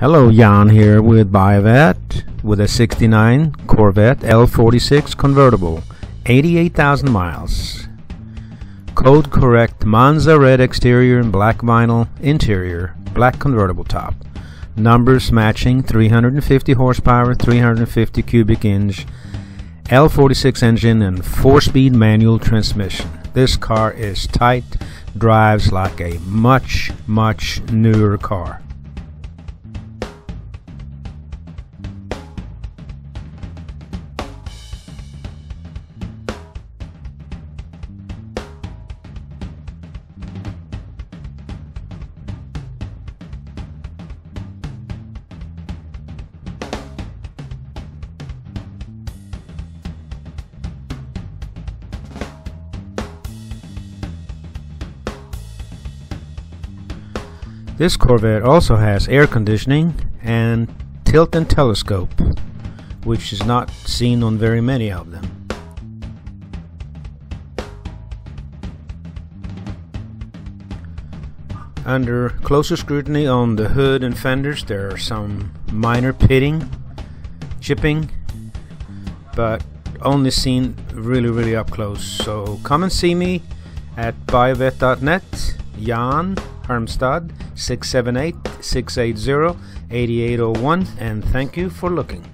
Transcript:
Hello, Jan here with Buy A Vette with a 69 Corvette L46 convertible, 88,000 miles. Code correct Monza red exterior and black vinyl interior, black convertible top. Numbers matching 350 horsepower, 350 cubic inch, L46 engine and 4-speed manual transmission. This car is tight, drives like a much, much newer car. This Corvette also has air conditioning and tilt and telescope, which is not seen on very many of them. Under closer scrutiny on the hood and fenders, there are some minor pitting, chipping, but only seen really, really up close. So come and see me at buyavette.net, Jan Hermstad, 678 680 8801, and thank you for looking.